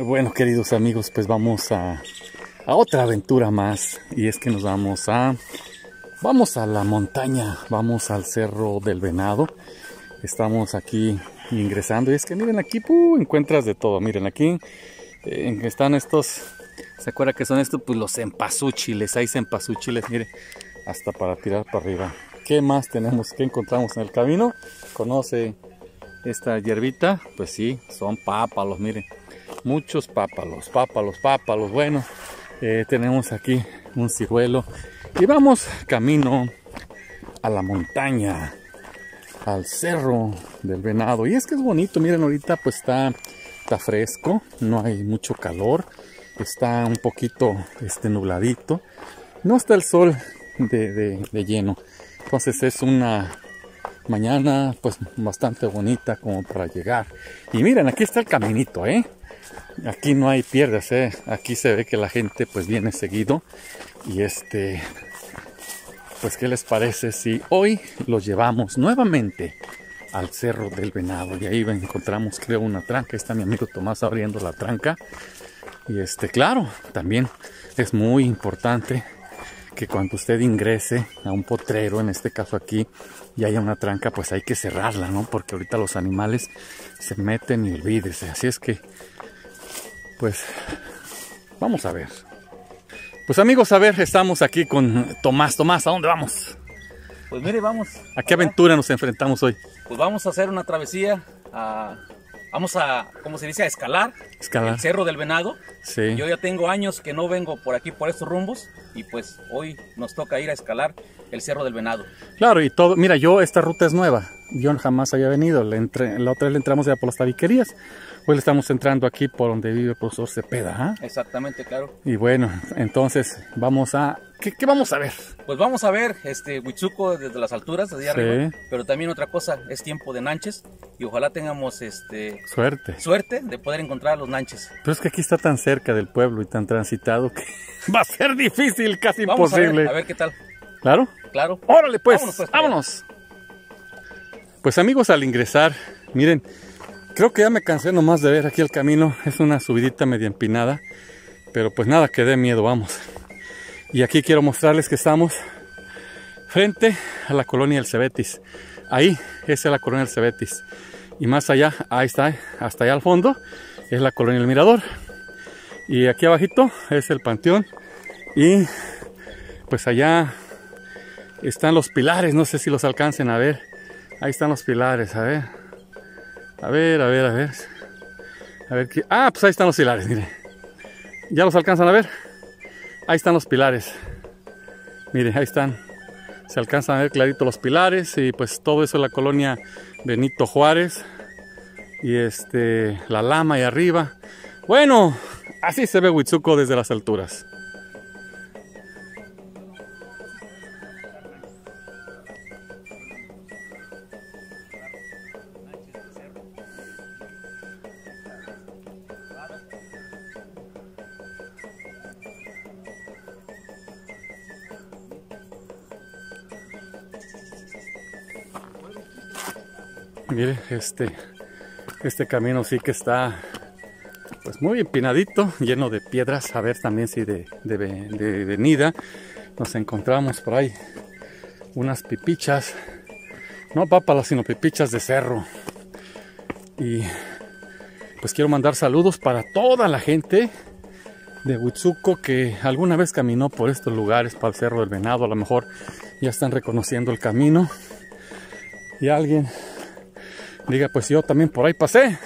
Bueno, queridos amigos, pues vamos a, a otra aventura más. Y es que nos vamos a... Vamos a la montaña, vamos al Cerro del Venado. Estamos aquí ingresando. Y es que miren aquí, encuentras de todo. Miren aquí eh, están estos... ¿Se acuerda que son estos? Pues los empazúchiles. Hay empazúchiles, miren. Hasta para tirar para arriba. ¿Qué más tenemos? ¿Qué encontramos en el camino? ¿Conoce esta hierbita? Pues sí, son pápalos, miren muchos pápalos, pápalos, pápalos. Bueno, eh, tenemos aquí un ciruelo y vamos camino a la montaña, al cerro del venado. Y es que es bonito, miren, ahorita pues está, está fresco, no hay mucho calor, está un poquito este, nubladito, no está el sol de, de lleno. Entonces es una mañana pues bastante bonita como para llegar. Y miren, aquí está el caminito, ¿eh? Aquí no hay pierdas, ¿eh? Aquí se ve que la gente pues viene seguido. Y este, pues ¿qué les parece si hoy los llevamos nuevamente al Cerro del Venado? Y ahí encontramos creo una tranca. está mi amigo Tomás abriendo la tranca. Y este, claro, también es muy importante que cuando usted ingrese a un potrero, en este caso aquí, y haya una tranca, pues hay que cerrarla, ¿no? Porque ahorita los animales se meten y olvídese. Así es que pues vamos a ver. Pues amigos, a ver, estamos aquí con Tomás. Tomás, ¿a dónde vamos? Pues mire, vamos. ¿A qué aventura nos enfrentamos hoy? Pues vamos a hacer una travesía a vamos a, ¿cómo se dice? A escalar, escalar. el Cerro del Venado. Sí. Yo ya tengo años que no vengo por aquí, por estos rumbos, y pues hoy nos toca ir a escalar el Cerro del Venado. Claro, y todo, mira, yo esta ruta es nueva, yo jamás había venido, la, la otra vez le entramos ya por las tabiquerías, Hoy le estamos entrando aquí por donde vive el profesor Cepeda. ¿ah? Exactamente, claro. Y bueno, entonces vamos a... ¿Qué, vamos a ver? Pues vamos a ver este Huizuco desde las alturas, desde arriba. Pero también otra cosa, es tiempo de nanches y ojalá tengamos este suerte. Suerte de poder encontrar a los nanches. Pero es que aquí está tan cerca del pueblo y tan transitado que va a ser difícil, casi imposible. A ver, qué tal. ¿Claro? Claro. Órale pues, vámonos. Pues, vámonos. Pues amigos, al ingresar, miren, Creo que ya me cansé nomás de ver aquí el camino. Es una subidita media empinada. Pero pues nada, que dé miedo, vamos. Y aquí quiero mostrarles que estamos frente a la colonia del Cebetis. Ahí es la colonia del Cebetis. Y más allá, ahí está, hasta allá al fondo, es la colonia del Mirador. Y aquí abajito es el panteón. Y pues allá están los pilares, no sé si los alcancen a ver. Ahí están los pilares, a ver. A ver, a ver, a ver. A ver qué. Ah, pues ahí están los pilares, mire. ¿Ya los alcanzan a ver? Ahí están los pilares. Mire, ahí están. Se alcanzan a ver clarito los pilares y pues todo eso es la colonia Benito Juárez. Y este, la lama ahí arriba. Bueno, así se ve Huitzuco desde las alturas. Mire, este, este camino sí que está pues muy empinadito, lleno de piedras. A ver también si de, de, venida nos encontramos por ahí unas pipichas, no pápalas, sino pipichas de cerro. Y pues quiero mandar saludos para toda la gente de Huitzuco que alguna vez caminó por estos lugares para el Cerro del Venado. A lo mejor ya están reconociendo el camino. Y alguien diga, pues yo también por ahí pasé.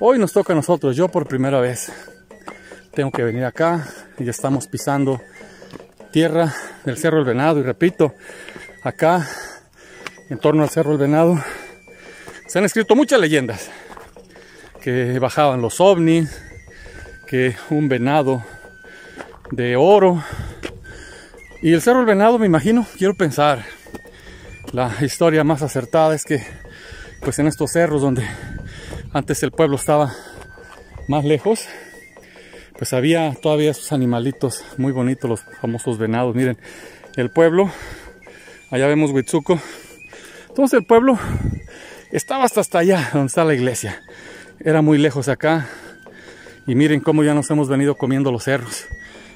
Hoy nos toca a nosotros, yo por primera vez. Tengo que venir acá y ya estamos pisando tierra del Cerro del Venado. Y repito, acá, en torno al Cerro del Venado, se han escrito muchas leyendas. Que bajaban los ovnis, que un venado de oro. Y el Cerro del Venado, me imagino, quiero pensar, la historia más acertada es que pues en estos cerros donde antes el pueblo estaba más lejos, pues había todavía esos animalitos muy bonitos, los famosos venados. Miren, el pueblo, allá vemos Huitzuco. Entonces el pueblo estaba hasta hasta allá, donde está la iglesia. Era muy lejos acá. Y miren cómo ya nos hemos venido comiendo los cerros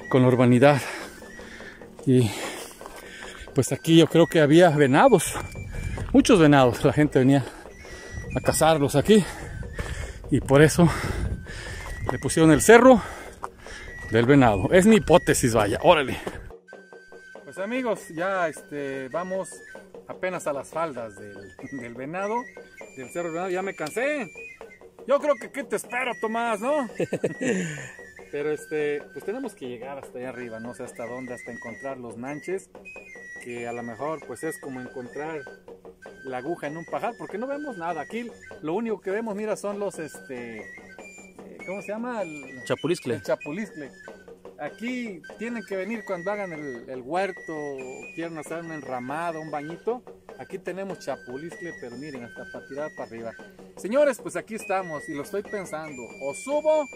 con la urbanidad. Y pues aquí yo creo que había venados, muchos venados. La gente venía a cazarlos aquí. Y por eso le pusieron el cerro del venado. Es mi hipótesis, vaya. Órale. Pues amigos, ya este, vamos apenas a las faldas del, del venado, del cerro del venado. Ya me cansé. Yo creo que aquí te espero, Tomás, ¿no? Pero este, pues tenemos que llegar hasta allá arriba, no sé hasta dónde, hasta encontrar los manches, que a lo mejor pues es como encontrar la aguja en un pajar, porque no vemos nada. Aquí lo único que vemos, mira, son los este, eh, ¿cómo se llama? El chapuliscle. El chapuliscle. Aquí tienen que venir cuando hagan el, el huerto, quieren hacer un enramado, un bañito. Aquí tenemos chapuliscle, pero miren, hasta para tirar para arriba. Señores, pues aquí estamos y lo estoy pensando. O subo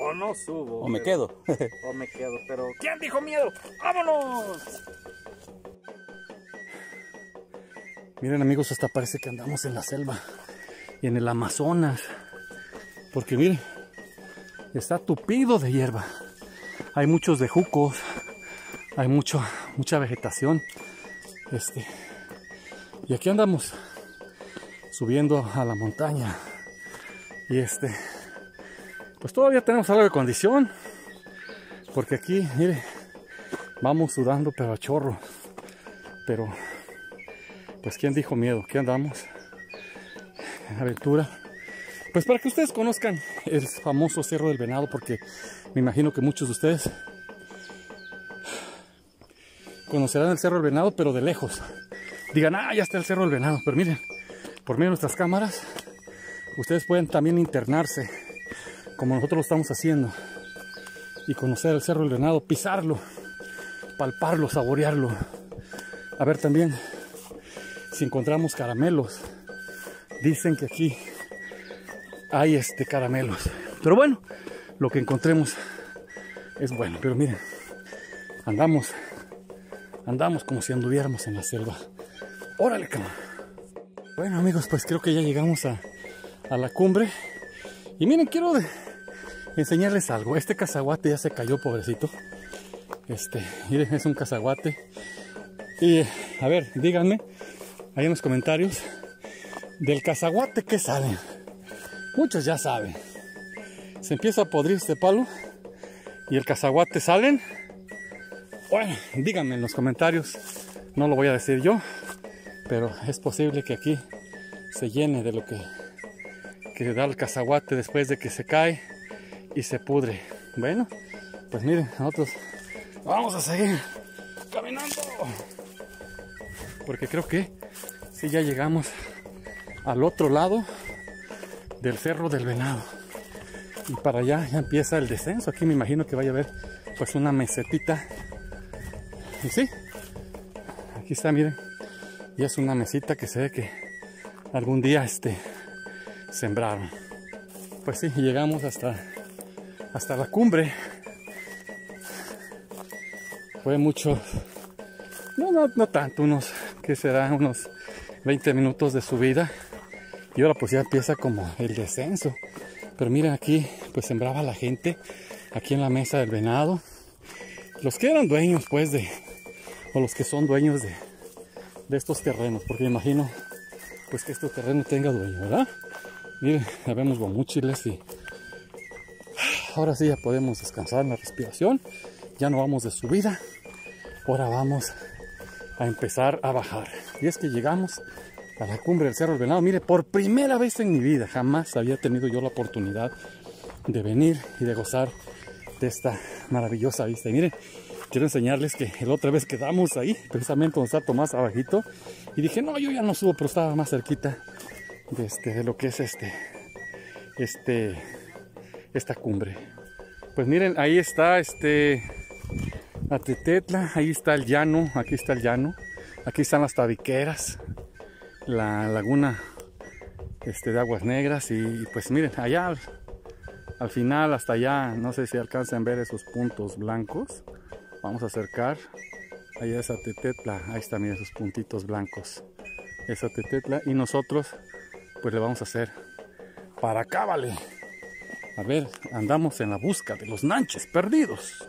o no subo. O me quedo. o me quedo. Pero ¿quién dijo miedo? ¡Vámonos! Miren amigos, hasta parece que andamos en la selva y en el Amazonas. Porque miren, está tupido de hierba. Hay muchos de jucos, hay mucho, mucha vegetación. Este, y aquí andamos subiendo a la montaña. Y este, pues todavía tenemos algo de condición. Porque aquí, mire, vamos sudando pero a chorro. Pero, pues, ¿quién dijo miedo? ¿Qué andamos? Aventura. Pues para que ustedes conozcan el famoso Cerro del Venado, porque me imagino que muchos de ustedes conocerán el Cerro del Venado, pero de lejos. Digan, ah, ya está el Cerro del Venado. Pero miren, por medio de nuestras cámaras, ustedes pueden también internarse, como nosotros lo estamos haciendo, y conocer el Cerro del Venado, pisarlo, palparlo, saborearlo. A ver también si encontramos caramelos. Dicen que aquí hay este caramelos. Pero bueno, lo que encontremos es bueno. Pero miren, andamos, andamos como si anduviéramos en la selva. Órale, cama. Bueno amigos, pues creo que ya llegamos a, a la cumbre. Y miren, quiero enseñarles algo. Este cazaguate ya se cayó, pobrecito. Este, miren, es un cazaguate. Y a ver, díganme ahí en los comentarios del cazaguate que sale. Muchos ya saben. Se empieza a podrir este palo y el cazaguate salen. Bueno, díganme en los comentarios. No lo voy a decir yo, pero es posible que aquí se llene de lo que, que da el cazaguate después de que se cae y se pudre. Bueno, pues miren, nosotros vamos a seguir caminando. Porque creo que si ya llegamos al otro lado del Cerro del Venado. Y para allá ya empieza el descenso. Aquí me imagino que vaya a haber pues una mesetita. Y sí, aquí está, miren. Y es una mesita que se ve que algún día este sembraron. Pues sí, llegamos hasta hasta la cumbre. Fue mucho, no, no, no tanto, unos, que será? Unos 20 minutos de subida. Y ahora pues ya empieza como el descenso. Pero miren aquí, pues sembraba la gente, aquí en la mesa del venado. Los que eran dueños pues de, o los que son dueños de, de estos terrenos, porque imagino pues que este terreno tenga dueño, ¿verdad? Miren, ya vemos guamúchiles y ahora sí ya podemos descansar en la respiración. Ya no vamos de subida. Ahora vamos a empezar a bajar. Y es que llegamos a la cumbre del Cerro del Venado. Mire, por primera vez en mi vida jamás había tenido yo la oportunidad de venir y de gozar de esta maravillosa vista. Y miren, quiero enseñarles que la otra vez quedamos ahí, precisamente donde está Tomás abajito. Y dije, no, yo ya no subo, pero estaba más cerquita de, este, de lo que es este, este, esta cumbre. Pues miren, ahí está este Atetetla, ahí está el llano, aquí está el llano, aquí están las tabiqueras, la laguna este, de aguas negras y, pues miren, allá al, final hasta allá, no sé si alcanzan a ver esos puntos blancos, vamos a acercar, allá es Atetetla, ahí están miren esos puntitos blancos, es Atetetla y nosotros pues le vamos a hacer para acá, vale. A ver, andamos en la busca de los nanches perdidos.